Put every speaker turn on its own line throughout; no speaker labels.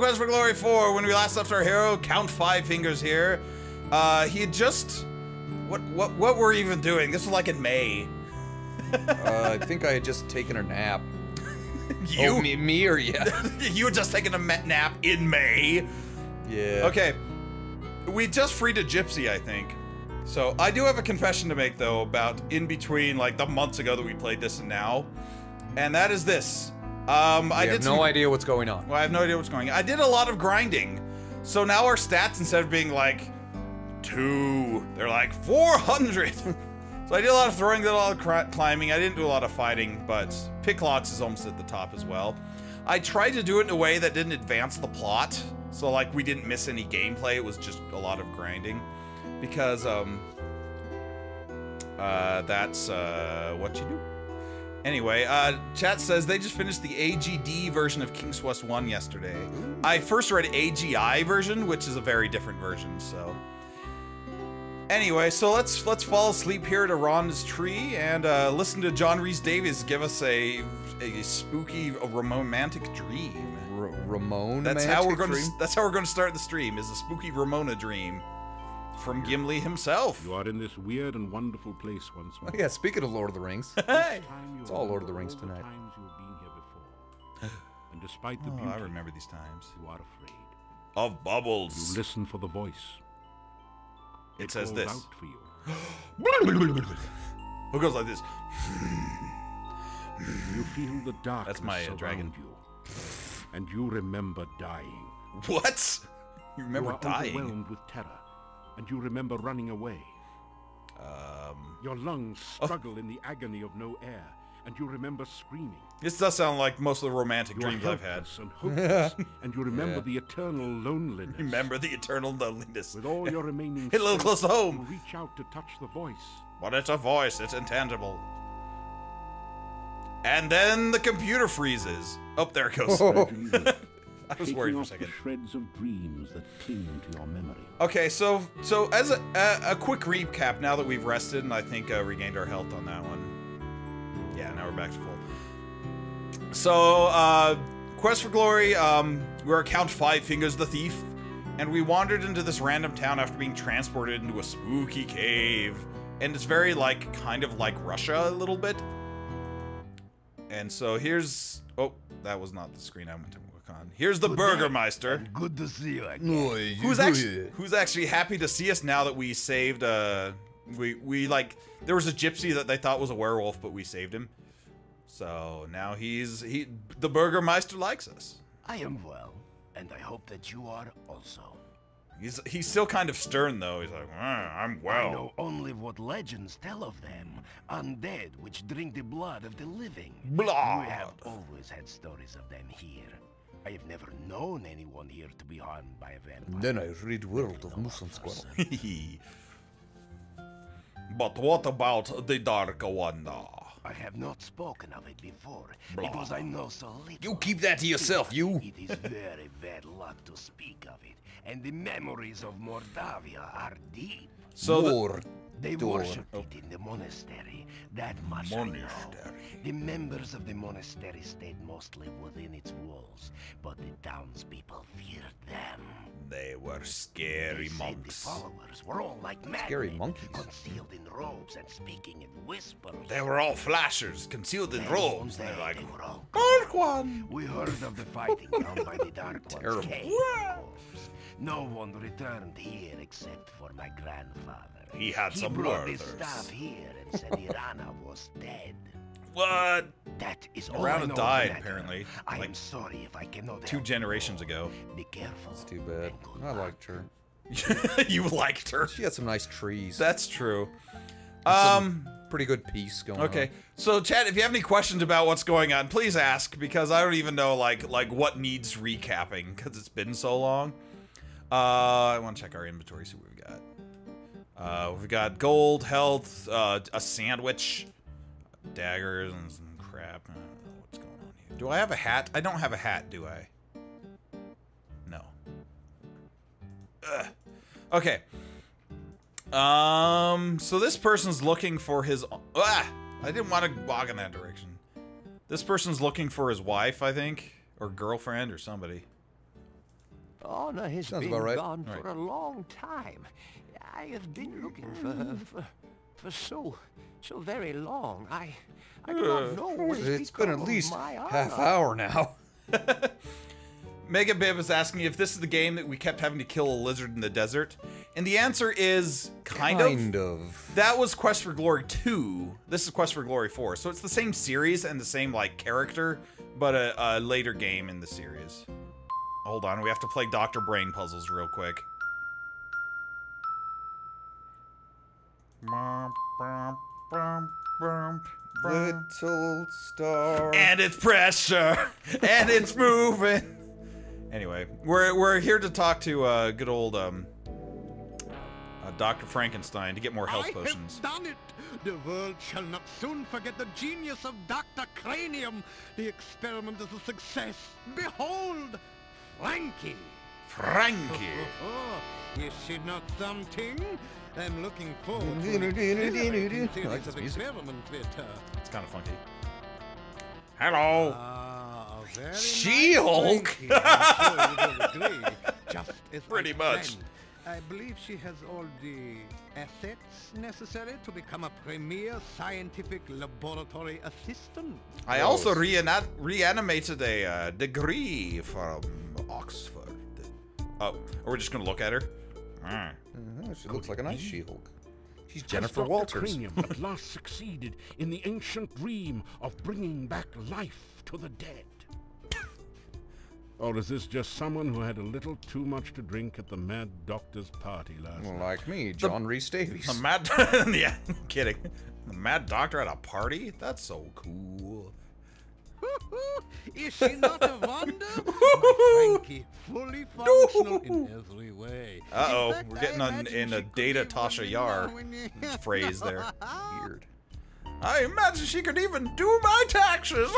Welcome back to Quest for Glory 4. When we last left our hero, Count Five Fingers here, uh, he had just... What, what, what were we even doing? This was like in May.
uh, I think I had just taken a nap.
You?
Oh, me, me or yeah?
you had just taken a nap in May.
Yeah.
Okay. We just freed a gypsy, I think. So I do have a confession to make though about in between like the months ago that we played this and now. And that is this. Um I
I
did
have
some,
no idea what's going on.
Well, I have no idea what's going on. I did a lot of grinding. So now our stats instead of being like 2, they're like 400. so I did a lot of throwing, did a lot of climbing. I didn't do a lot of fighting, but pick locks is almost at the top as well. I tried to do it in a way that didn't advance the plot. So like we didn't miss any gameplay. It was just a lot of grinding because um uh that's uh what you do. Anyway, uh chat says they just finished the AGD version of King's Quest 1 yesterday. I first read AGI version, which is a very different version, so Anyway, so let's let's fall asleep here at Ron's tree and uh, listen to John Rhys Davies give us a a spooky, a romantic dream.
R Ramon.
That's how we're going to. That's how we're going to start the stream. Is a spooky Ramona dream from Gimli himself.
You are in this weird and wonderful place once more.
Oh, yeah, speaking of Lord of the Rings.
Hey.
It's all Lord of the Rings tonight.
The times you have been here before. and despite the
Oh,
beauty,
I remember these times.
you are afraid.
Of bubbles.
You
bubbles.
listen for the voice.
It says this.
out for you.
Who goes like this?
You feel the darkness
That's my, uh, dragon.
you, and you remember dying.
What? You remember
you are
dying?
overwhelmed with terror, and you remember running away.
Um,
Your lungs
Oh.
struggle in the agony of no air, and you remember screaming.
this does sound like most of the romantic
You
dreams I've had.
and hopeless, and you remember
Yeah.
the eternal loneliness.
Remember the eternal loneliness.
With all your remaining
Hit a little
strength,
close to home.
You reach out to touch the voice.
But it's a voice, it's intangible. And then the computer freezes. Oh, there it goes. I was worried for a second.
Shreds of dreams that cling to your memory.
Okay, so so as a, a, a quick recap, now that we've rested and I think uh, regained our health on that one. Yeah, now we're back to full. So, uh, Quest for Glory, um, we're Count Five Fingers the Thief, and we wandered into this random town after being transported into a spooky cave. And it's very, like, kind of like Russia a little bit. And so here's... Oh, that was not the screen I meant to on. Here's the Burgomeister
Good to see you again.
who's actually who's actually happy to see us now that we saved uh we we like there was a gypsy that they thought was a werewolf but we saved him so now he's he the burgomeister likes us
I am well, and I hope that you are also.
he's he's still kind of stern though he's like "Ah, i'm well.
I know only what legends tell of them. Undead which drink the blood of the living.
Blood.
We have always had stories of them here. I have never known anyone here to be harmed by a vampire.
Then I read World of Moose Squirrel.
but what about the dark one
I have not spoken of it before because I know so little.
You keep that to yourself, you.
It is very bad luck to speak of it, and the memories of Mordavia are deep.
so the,
War.
They
Door.
worshipped it oh. in the monastery. That much I know. The members of the monastery stayed mostly within its walls, but the townspeople feared them.
they were scary
They
scary
said the followers were all like madmen,
Scary monkeys.
concealed in robes and speaking in whispers.
they were all flashers concealed in
Then
robes they're like
they were all
dark one
We heard of the fighting down by the Dark
Terrible.
One's cave, of course. No one returned here except for my grandfather.
He had some
brought his
brothers.
staff here and said Erana was dead.
what
That is all
Rana
I know
died, apparently,
I
like,
am sorry if I cannot
two generations ago
Be careful.
It's too bad. I liked her.
you liked her.
She had some nice trees.
That's true. Um.
pretty good piece going
Okay.
on.
So, Chad, if you have any questions about what's going on, please ask because I don't even know like like what needs recapping because it's been so long. Uh, I want to check our inventory, see what we've got. Uh, we've got gold, health, uh, a sandwich, daggers, and some crap. I don't what's going on here. Do I have a hat? I don't have a hat, do I? No. Ugh. Okay. Um, so this person's looking for his. Ah! I didn't want to walk in that direction. This person's looking for his wife, I think, or girlfriend, or somebody.
Honor has
Sounds
been
about right.
gone
Right.
for a long time. I have been looking for her for, for so, so very long. I, I do not uh, know what has
It's been at least half hour now.
Mega Bib is asking if this is the game that we kept having to kill a lizard in the desert. And the answer is kind, of.
Of.
That was Quest for Glory 2. This is Quest for Glory 4. So it's the same series and the same like character, but a, a later game in the series. Hold on, we have to play Dr. Brain puzzles real quick.
Little star.
And it's pressure, and it's moving. Anyway, we're we're here to talk to uh, good old um, uh, Dr. Frankenstein to get more health
I
potions.
have done it! The world shall not soon forget the genius of Dr. Cranium. The experiment is a success. Behold, Frankie!
Frankie.
Oh, is she not something? I'm looking forward to an
I like this music.
with her.
It's kind of funky. Hello.
Ah, a very
She-Hulk.
Nice sure you will agree. Just as
Pretty
I
much.
planned. I believe she has all the assets necessary to become a premier scientific laboratory assistant.
I also reana- reanimated a uh, degree from Oxford. Oh, are we just gonna look at her? Mm.
Uh, she looks like a nice She-Hulk. She's Jennifer Walters.
Cranium at last succeeded in the ancient dream of bringing back life to the dead. Or is this just someone who had a little too much to drink at the Mad Doctor's party last night?
Like me, John Rhys Davies.
The mad, yeah, I'm kidding. The mad doctor at a party? That's so cool.
Is she not a wonder? My Frankie, fully functional in every way.
Uh-oh,
fact,
we're getting on- in a Data Tasha Yar phrase there.
Weird.
I imagine she could even do my taxes.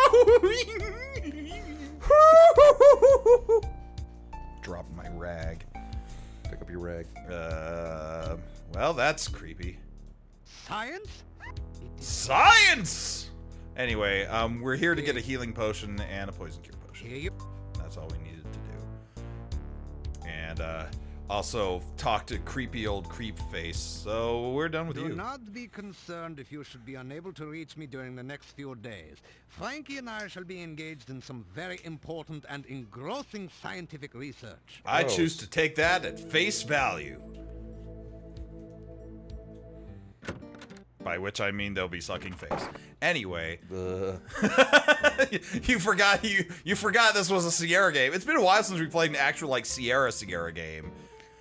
Drop my rag.
Pick up your rag.
Uh, well, that's creepy.
Science?
Science! Anyway, um, we're here to get a healing potion and a poison cure potion.
Here you
That's all we needed to do. And uh, also talk to creepy old creep face. So we're done with
Do
you.
not be concerned if you should be unable to reach me during the next few days. Frankie and I shall be engaged in some very important and engrossing scientific research.
I choose to take that at face value. By which I mean they'll be sucking face. Anyway,
Uh,
you forgot you you forgot this was a Sierra game. It's been a while since we played an actual like Sierra Sierra game.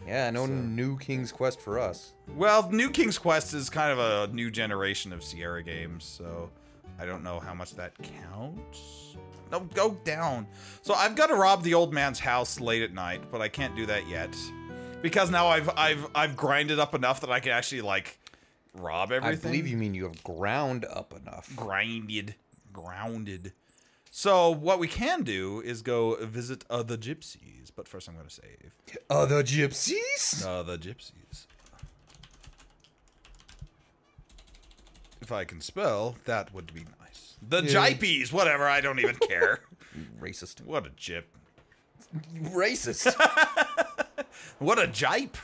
yeah, no new King's Quest for us.
Well, New King's Quest is kind of a new generation of Sierra games, so I don't know how much that counts. No, go down. So I've got to rob the old man's house late at night, but I can't do that yet because now I've I've I've grinded up enough that I can actually like rob everything.
I believe you mean you have ground up enough.
grinded, grounded. So what we can do is go visit other gypsies, but first I'm going to save
Other gypsies?
Other gypsies. If I can spell, that would be nice. The
Yeah.
gypies, whatever. I don't even care.
Racist.
what a gyp.
Racist.
What a jipe.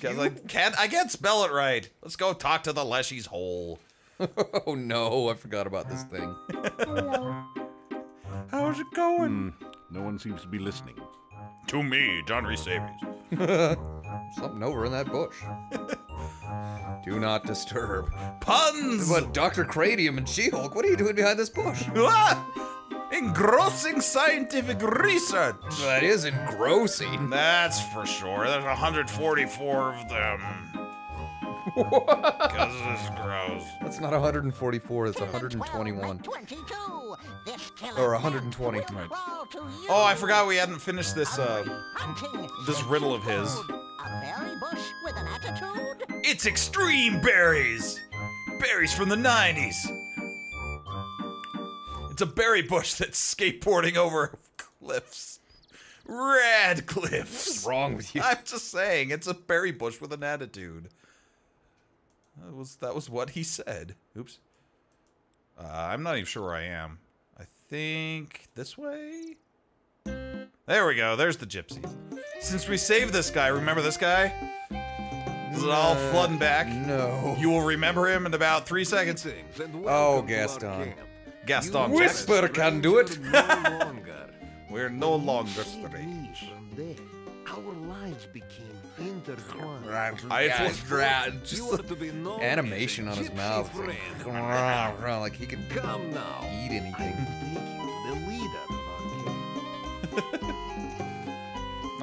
'Cause I can't. I can't spell it right. Let's go talk to the Leshy's hole.
oh no, I forgot about this thing.
How's it going?
No one seems to be listening.
To me, John Rhys Davies.
Something over in that bush. Do not disturb.
Puns.
But Dr. Cranium and She-Hulk, what are you doing behind this bush?
Ah! Engrossing scientific research.
That is engrossing.
That's for sure. There's 144 of them. Because it's gross.
That's not 144, it's 121.
22.
Or 120.
cat will crawl to you.
Oh, I forgot we hadn't finished this. Uh, this riddle of his.
A berry bush with an attitude.
it's extreme berries. Berries from the 90s. It's a berry bush that's skateboarding over cliffs. Rad cliffs.
What's wrong with you?
I'm just saying, it's a berry bush with an attitude. That was that was what he said. Oops. Uh, I'm not even sure where I am. I think this way. There we go. There's the gypsy. Since we saved this guy, remember this guy? Is it all flooding back?
No.
You will remember him in about three seconds.
Oh,
welcome to
Gaston.
Camp.
Gaston Jackson.
Whisper can do it.
no.
We're no longer
Saved
strange.
from there. Our lives became intertwined.
I
Yeah,
thought-
dra-
You
just
are to be
animation on his mouth.
friend.
Like he can
Come now.
eat anything.
will take you to the leader of our camp.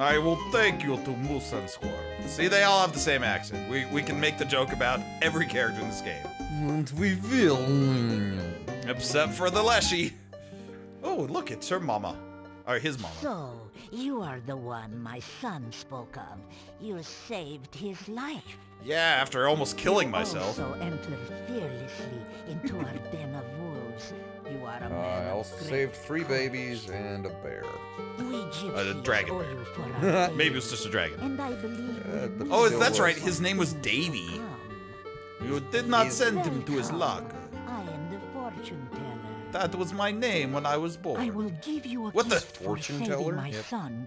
I will take you to Musan's See, they all have the same accent. We, we can make the joke about every character in this game.
And we will.
Except for the Leshy. Oh, look, it's her mama. Or his mama.
So, you are the one my son spoke of. You saved his life.
Yeah, after almost killing
You
myself.
also entered fearlessly into our den of wolves. You are a man
I
of
also
great
saved three
courage.
babies and a bear.
We gypsies
dragon bear.
you for our
Maybe it was just a dragon.
And I believe
Uh,
Oh, that's right. His name was Davy. You did not send him to his
Welcome.
locker. That was my name when I was born.
I will give you a
What the-
Fortune
for
teller?
my
Yep.
son.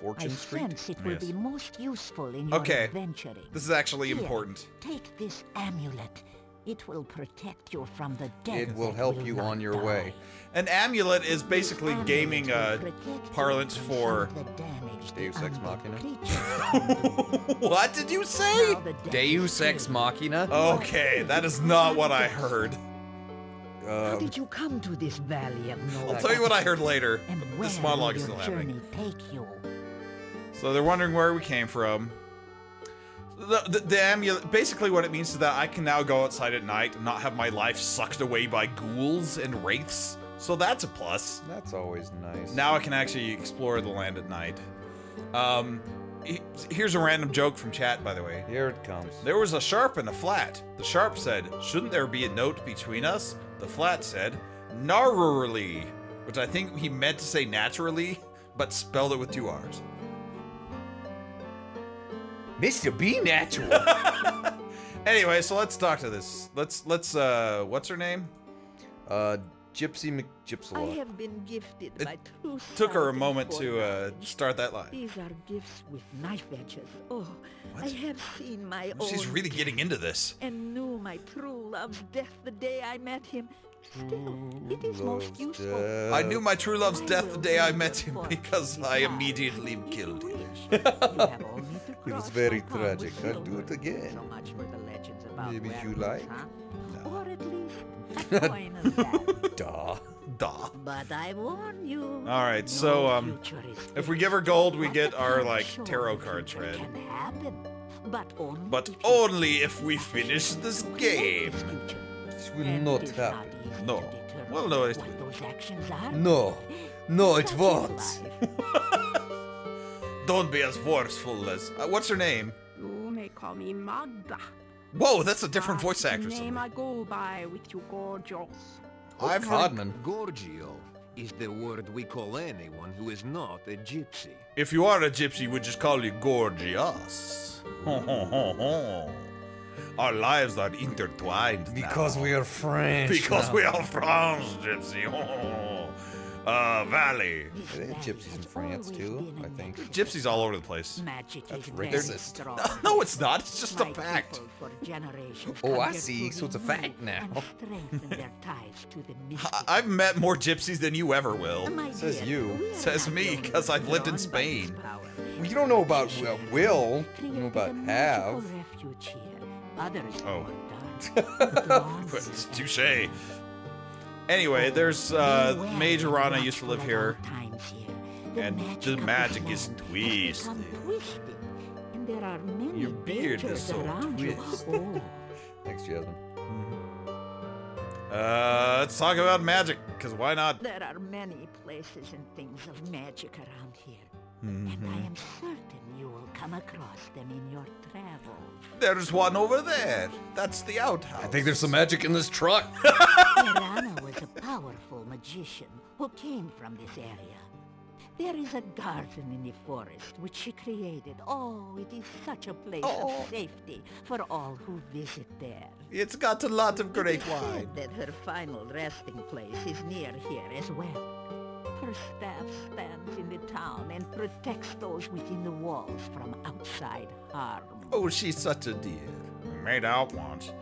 Fortune
I
Street.
sense it will
Yes.
be most useful in your
Okay.
adventuring.
This is actually
Here,
important.
Take this amulet. It will protect you from the death.
It will help
will
you on your
die.
way.
An amulet is basically
Amulet
gaming uh, parlance for.
some of the damage the
Deus Ex Machina?
what did you say?
Now the death
Deus Ex. Machina.
Okay, that is not what I heard.
How
Uh,
did you come to this valley of no
I'll tell you what I heard later.
And
This monologue is
your
still happening.
take you?
So they're wondering where we came from. The, the, the amulet, basically what it means is that I can now go outside at night and not have my life sucked away by ghouls and wraiths. So that's a plus.
that's always nice.
Now I can actually explore the land at night. Um, here's a random joke from chat, by the way.
Here it comes.
There was a sharp and a flat. The sharp said, Shouldn't there be a note between us? The flat said, Narrowly, which I think he meant to say naturally, but spelled it with two R's.
Mr. B Natural.
Anyway, so let's talk to this. Let's let's uh what's her name?
uh, Gypsy
I have been gifted
It
by true
Took her a moment to uh start that line.
These are gifts with knife edges. Oh, I have seen my
She's
own
really getting into this.
and knew my true love's death the day I met him. Still, it is most useful.
death.
I knew my true love's death the day I met him because I immediately killed him.
wish. You have only to
It was very tragic. I'll do it again.
So much for the legends about
Maybe you like?
huh? Or at least a coin of that.
Duh.
Duh.
But I warn you.
All right, so, um, If we give her gold, we get our like tarot
the
cards read.
But only.
But
if
only if we finish this game.
this
will not happen.
No. Well, no, it
won't.
No, no, it won't.
Don't be as forceful as. Uh, what's her name?
You may call me Magda.
Whoa, that's a different voice actress.
The name. I go by with you gorgeous.
I've heard.
Codman.
Gorgio is the word we call anyone who is not a gypsy.
If you are a gypsy, we just call you Gorgios. Ho, ho, ho, ho. Our lives are intertwined.
Because
now.
we are French.
Because
now.
we are France, gypsy. Uh, Valley.
This
There are
land
gypsies in France, too, I think.
Gypsies all over the place.
Magic
That's
is very
racist.
strong.
No, it's not. It's just a fact.
for generations
Oh, I see. So it's a fact now.
and strengthen their ties to the
I-
mystic.
I've met more gypsies than you ever will.
My
Says you.
Says
not
me,
the only
'cause I've lived in
drawn by this
Spain.
Well, you don't know about uh, Will. You know about
a
have.
refuge here. Others
Oh. It's touche. Anyway, there's uh, Mage Erana used to live here. and the magic is twisted.
twisted. And there
Your beard is so twisted.
Thanks, Jasmine.
Uh, let's talk about magic, because why not?
there are many places and things of magic around here.
Mm-hmm.
And I am certain you will come across them in your travels.
There's one over there. That's the outhouse.
I think there's some magic in this truck.
Erana was a powerful magician who came from this area. There is a garden in the forest which she created. Oh, it is such a place
Oh.
of safety for all who visit there.
It's got a lot of great
It is
wine.
said that her final resting place is near here as well. Her staff stands in in the town and protects those within the walls from outside harm.
Oh, she's such a dear.
We made out once.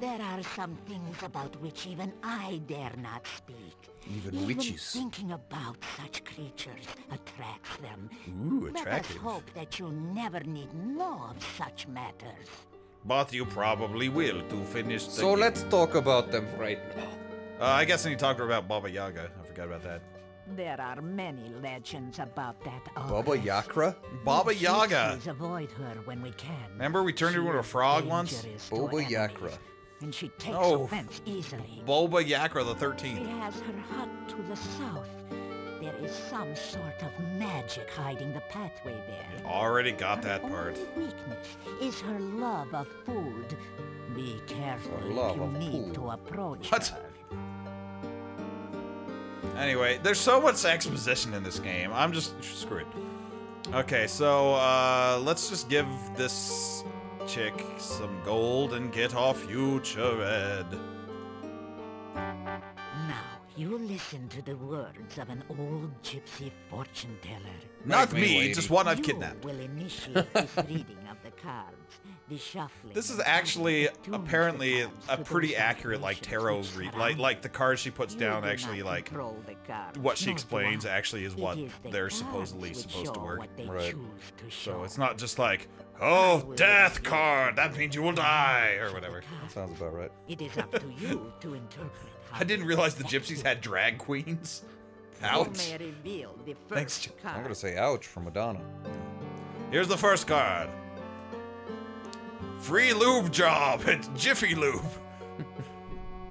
There are some things about which even I dare not speak.
Even witches.
thinking about such creatures attracts them.
Ooh,
Let us hope that you never need know of such matters.
But you probably will to finish the
So
game.
let's talk about them right now.
Uh, I guess I need to talk to her about Baba Yaga. I forgot about that.
There are many legends about that.
Baba. Yakra?
Baba Yaga.
Avoid her when we can.
Remember we turned her into a frog once?
Boba Yakra.
And she takes
Oh.
offense easily.
Bulba Yakra the
She
13th.
has her hut to the south. There is some sort of magic hiding the pathway there.
Already got that part.
weakness is her love of food. Be careful
Her
if you need
food.
to approach
What?
her.
Anyway, there's so much exposition in this game. I'm just screw it. Okay, so uh, let's just give this chick some gold and get our future red.
Now, you listen to the words of an old gypsy fortune teller.
Not
me,
me, just one I've kidnapped.
you
kidnapped.
will initiate this reading of the cards, the shuffling.
This is actually apparently a pretty accurate like tarot read. Like like the cards she puts
You
down actually like
the cards,
what she explains actually is
It
what
is the
they're supposedly supposed to work.
Right.
to
So it's not just like, oh, death card, that means you will die, or whatever.
That sounds about right.
It is up to you to interpret how
I didn't realize the gypsies had drag queens. Ouch.
may reveal the first
Thanks,
card.
I'm gonna say ouch for Madonna.
Here's the first card. Free lube job at Jiffy Lube.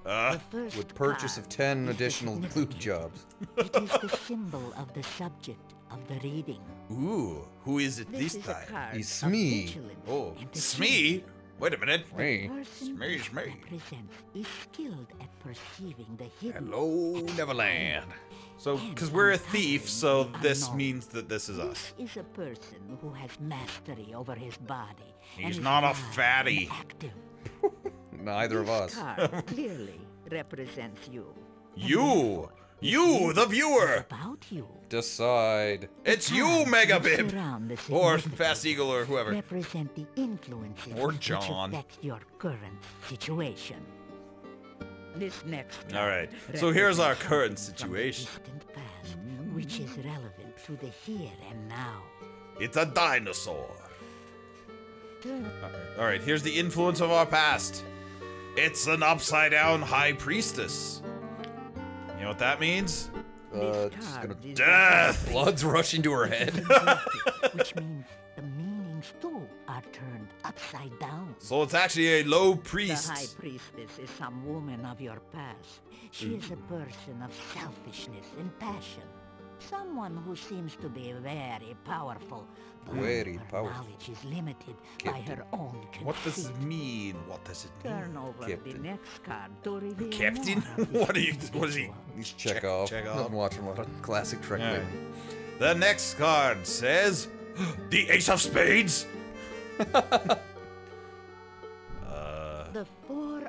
Uh,
With purchase
card
of 10 additional lube jobs.
It is the symbol of the subject of the reading.
ooh, who is it
This
this
is
time?
It's
He's
of
Smee.
vigilance
Oh,
and
Smee?
Agility.
Wait a minute.
The
Me.
person
Smee,
this represents is skilled at perceiving the hidden.
Hello, Neverland.
So, because we're a thief, so this
unknown.
means that this is us.
This is a person who has mastery over his body. and
He's
is
not a fatty.
Active.
Neither of
This
us.
card clearly represents you. and
You! You, the viewer!
About you.
Decide.
It's you,
Cards
Mega
which
Bib!
surround the
Or Fast Eagle or whoever.
Represent the influences
Or
which
John.
affect your current situation. This next
All right, so here's our current
something from the
situation.
past, which is relevant to the here and now.
It's a dinosaur. All right, here's the influence of our past. It's an upside down high priestess. You know what that means?
Uh,
this
just gonna
Death!
blood's rushing to her head.
which means the meanings too are turned upside down.
So it's actually a low priest.
The high priestess is some woman of your past. She is a person of selfishness and passion. Someone who seems to be very powerful. but
Very
her
powerful.
knowledge is limited by her own conceit.
What does it mean? What does it
Turn
mean?
over
Captain.
the next card to reveal
Captain?
more of this
What are you? What is he?
He's
Check-
Chekov.
Chekov.
I've been watching a lot of classic Trek
Yeah.
lately.
The next card says, "The Ace of Spades."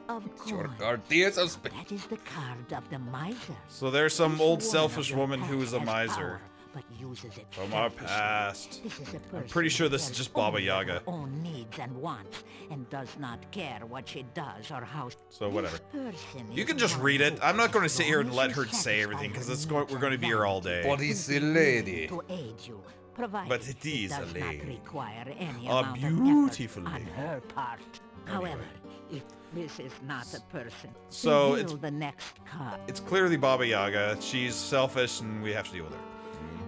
four of
Your
coins.
card, the ace of sp-
That is the card of the miser.
so there's some
This
old selfish woman who is a miser
but uses it
from our past.
I'm
pretty sure this is just Baba Yaga.
Her own needs and wants, and does not care what she does or how.
So whatever. You can just read it. I'm not going to sit here and let her say everything because it's going, we're going to be here all day.
What
will
is
be
a lady?
To aid you,
But it is a
does
lady.
Not require any
A beautiful lady.
on her part. However, if this is not a person,
So
reveal
it's-
the next card.
It's clearly Baba Yaga. She's selfish, and we have to deal with her.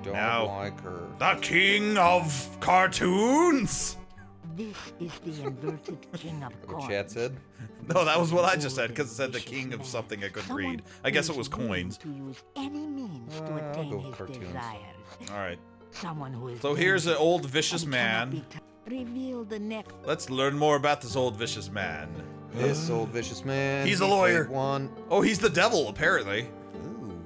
Don't
Now-
like her.
The King of Cartoons.
This is the inverted king of
What
coins.
Chad said?
No, that was what I just said because it said the king of something I couldn't
Someone
read. I guess it was coins.
To use any means
Uh,
to
I'll
attain
go with
his
cartoons.
desires.
All right.
Someone who is
So here's an old vicious man.
Be t- Reveal the next.
Let's learn more about this old vicious man.
This old vicious man.
He's a lawyer.
One.
Oh, he's the devil, apparently.
Ooh.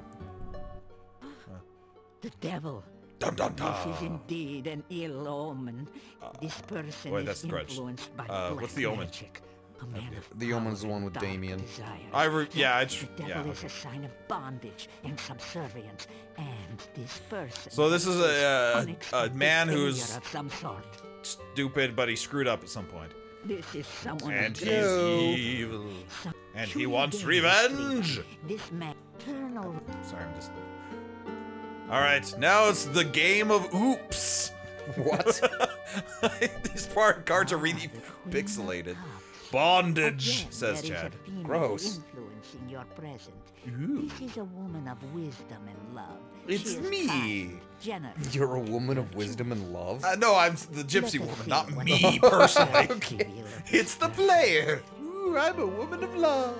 The devil.
Dun dun
This is indeed an ill omen. This person
wait,
is
that's the grudge.
influenced by
Uh,
black
what's the omen?
magic. A man of
The omen's the one with
dark
Damien.
desires.
I re- yeah, I
The devil
yeah,
is a sign of bondage and subservience, and against this person.
So this is a, uh, a man who's
of some sort.
stupid, but he screwed up at some point.
This is someone
And he's evil.
some
And he wants revenge.
creature. This maternal
Sorry, I'm just. All right, now it's the game of oops.
What?
These part cards are really pixelated. Bondage, says
there is a
Chad.
female
Gross.
Influence in your present.
Ooh.
This is a woman of wisdom and love.
It's me.
kind, generous.
You're a woman of wisdom and love?
Uh, no, I'm the gypsy woman, not me personally.
first reveal of
It's the player. Ooh, I'm a woman of love.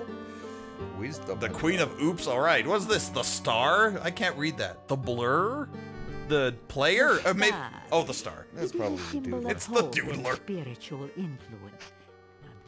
Wisdom.
The queen
love.
of oops. All right, what's this? The star? I can't read that. The blur? The player?
The
Uh, maybe. Oh, the star.
That's
It is
probably the
symbol
dude.
It's the
hope
doodler.
Spiritual influence.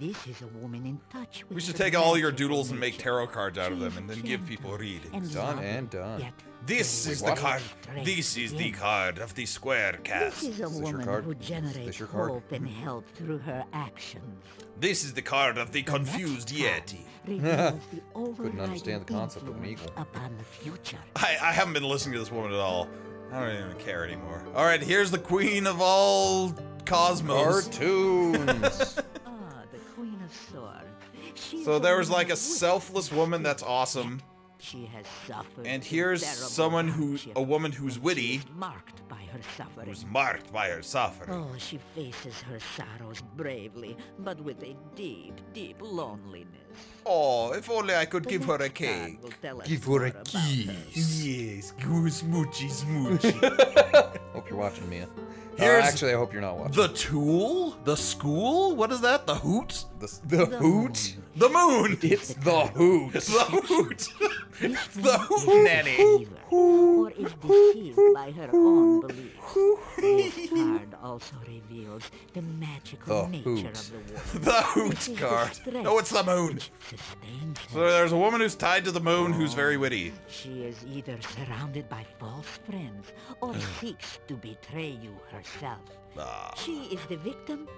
Now, this is a woman in touch with
We should take all your doodles and make tarot cards out of them and then give people readings.
and
Done and done.
yet
This is
is
the card. This is the card of the square cast.
This is a
Is this
woman
card?
who
Is this
generates hope and help through her actions.
This is the card of the
The
confused
card
Yeti.
reveals the overriding
understand the concept of an
influence
eagle.
Upon the future.
I, I haven't been listening to this woman at all. I don't even care anymore. All right, here's the queen of all cosmos.
Cartoons.
So there was like a selfless woman that's awesome.
She has suffered.
And here's someone who, a woman who's witty,
She marked by her suffering.
who's marked by her suffering.
Oh, she faces her sorrows bravely, but with a deep, deep loneliness.
Oh, if only I could
The
give her a
next card
cake.
will
Give her a
about
kiss.
her.
Yes, go smoochy smoochy.
hope you're watching, Mia. Uh, actually, I hope you're not watching.
the tool? The school? What is that? The hoot?
The, the,
The
hoot?
moon.
The moon!
It's the hoot.
the hoot!
This
the hoot nanny.
or is deceived by her own beliefs. This card also reveals the magical
The
nature
hoot.
of the world.
The hoot card.
strength
No, it's the moon. So there's a woman who's tied to the moon who's very witty.
She is either surrounded by false friends or seeks to betray you herself.
Ah,
She is the victim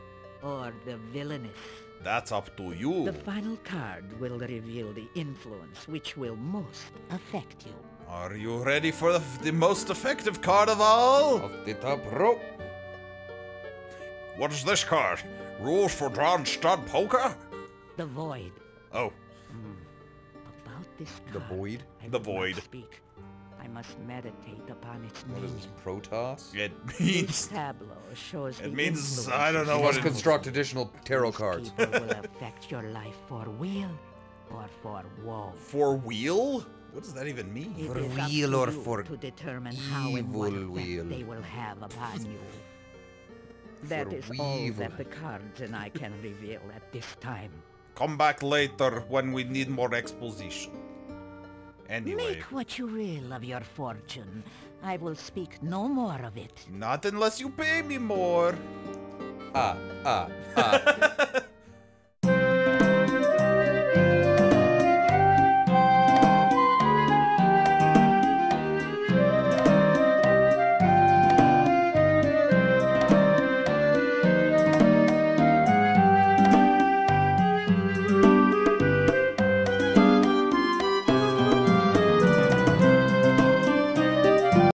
or the villainess.
that's up to you.
The final card will reveal the influence which will most affect you.
Are you ready for the, the most effective card of all?
Off the top rope.
What is this card? Rules for drawn stud poker?
The void.
Oh,
About this card, The
void?
I
The void.
speak. I must meditate upon its
What is
meaning.
this, Protoss?
it
This
means.
tableau shows
It means- I don't know
You
what
must
it-
construct additional tarot cards.
people will affect your life for weal or for woe.
For wheel? What does that even mean?
It
For
is
weal or
you
for
to determine how and what
evil
effect they will have upon you. that is
For
is all that the cards and I can reveal at this time.
Come back later when we need more exposition. Anyway,
Make what you will of your fortune. I will speak no more of it.
not unless you pay me more.
Ah, ah, ah.